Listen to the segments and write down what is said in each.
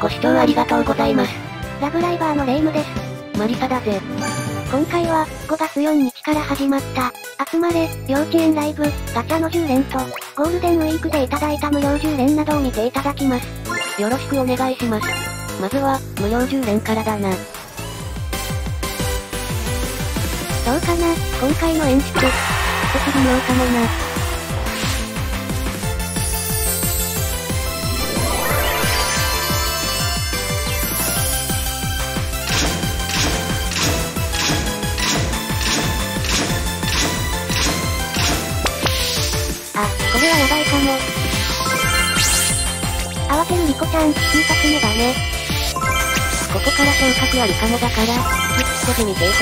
ご視聴ありがとうございます。ラブライバーのレイムです。マリサだぜ。今回は、5月4日から始まった、集まれ、幼稚園ライブ、ガチャの10連と、ゴールデンウィークでいただいた無料10連などを見ていただきます。よろしくお願いします。まずは、無料10連からだな。どうかな今回の演出。少し微妙かもな。あ、これはやばいかも。慌てるリコちゃん、2発目だね。ここから昇格あるかもだから、キッせずにていこ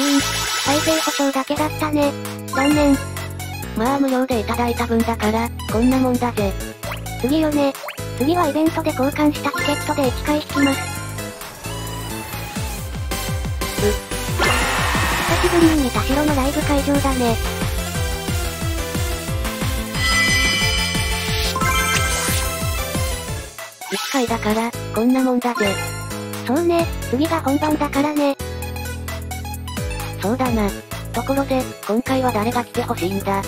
ーん、再生保証だけだったね。残念。まあ無料でいただいた分だから、こんなもんだぜ。次よね。次はイベントで交換したチケットで1回引きます。久しぶりに見た城のライブ会場だね。一回だから、こんなもんだぜ。そうね、次が本番だからね。そうだな。ところで、今回は誰が来てほしいんだ？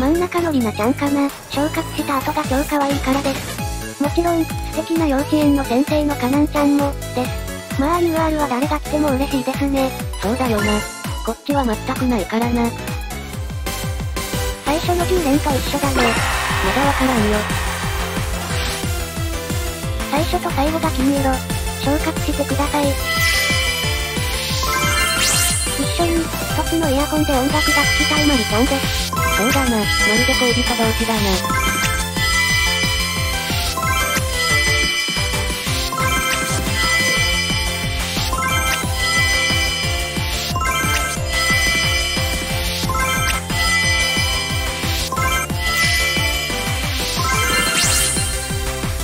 真ん中のりなちゃんかな。昇格した後が超可愛いからです。もちろん、素敵な幼稚園の先生のカナンちゃんも、です。まあ UR は誰が来ても嬉しいですね。そうだよな。こっちは全くないからな。最初の10連と一緒だね。まだわからんよ。最初と最後が金色。昇格してください。一緒に、一つのイヤホンで音楽が聴きたいマリちゃんです。そうだな。まるで恋人同士だな。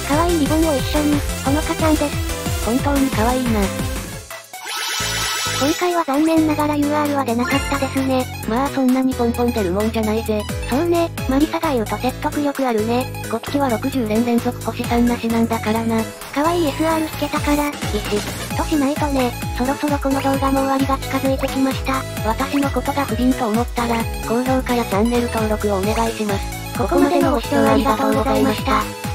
可愛いリボンを一緒に、ほのかちゃんです。本当に可愛いな。今回は残念ながら UR は出なかったですね。まあそんなにポンポン出るもんじゃないぜ。そうね、マリサが言うと説得力あるね。こっちは60連連続星3なしなんだからな。可愛い SR 引けたから、1、としないとね。そろそろこの動画も終わりが近づいてきました。私のことが不憫と思ったら、高評価やチャンネル登録をお願いします。ここまでのご視聴ありがとうございました。